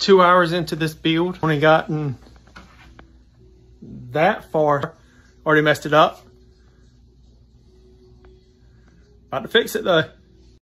two hours into this build. Only gotten that far. Already messed it up. About to fix it though.